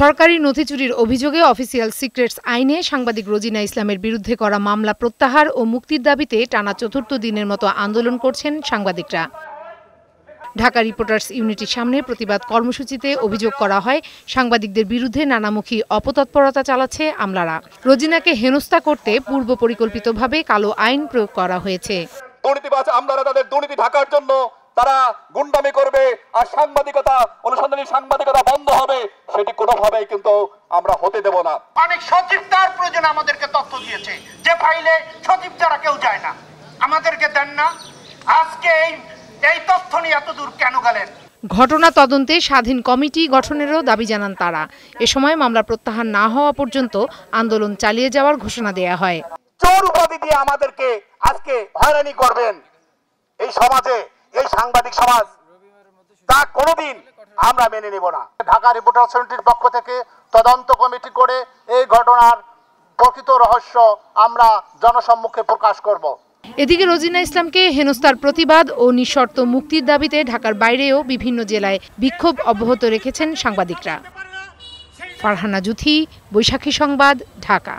সরকারি নথি চুরির অভিযোগে অফিসিয়াল সিক্রেটস আইনে সাংবাদিক রোজিনা ইসলামের বিরুদ্ধে করা মামলা প্রত্যাহার ও মুক্তির দাবিতে টানা চতুর্থ দিনের মতো আন্দোলন করছেন সাংবাদিকরা। ঢাকা রিপোর্টার্স ইউনিটির সামনে প্রতিবাদ কর্মসূচিতে অভিযোগ করা হয়, সাংবাদিকদের বিরুদ্ধে নানামুখী অপতৎপরতা চালাচ্ছে আমলারা। রোজিনাকে হেনস্থা করতে পূর্ব পরিকল্পিতভাবে কালো আইন প্রয়োগ করা হয়েছে। আমলারা তাদের দুর্নীতি ঢাকার জন্য তারা গুন্ডামি করবে আর সাংবাদিকতা, অনুসন্ধানী হবে সেটি কোনোভাবেই কিন্তু আমরা হতে দেব না। অনেক সচিব তার প্রয়োজন আমাদেরকে তথ্য দিয়েছে যে ফাইলে সচিব ছাড়া কেউ যায় না। আমাদেরকে দেন না। আজকে এই এই তথ্য নিয়ে এত দূর কেন গেলেন? ঘটনা তদন্তে স্বাধীন কমিটি গঠনেরও দাবি জানান তারা। এ সময় মামলা প্রত্যাহার না হওয়া পর্যন্ত আন্দোলন চালিয়ে যাওয়ার ঘোষণা দেয়া হয়। চোর উপাধি দিয়ে আমাদেরকে আজকে হয়রানি করবেন এই সমাজে এই সাংবাদিক সমাজ। তা কোনোদিন আমরা মেনে নেব না। ঢাকা রিপোর্টার ইউনিটির পক্ষ থেকে তদন্ত কমিটি করে এই ঘটনার প্রকৃত রহস্য আমরা জনসম্মুখে প্রকাশ করব। এদিকে রোজিনা ইসলামকে হেনস্থার প্রতিবাদ ও নিঃশর্ত মুক্তির দাবিতে ঢাকার বাইরেও বিভিন্ন জেলায় বিক্ষোভ অব্যাহত রেখেছেন সাংবাদিকরা। ফারহানা জুথি, বৈশাখী সংবাদ, ঢাকা।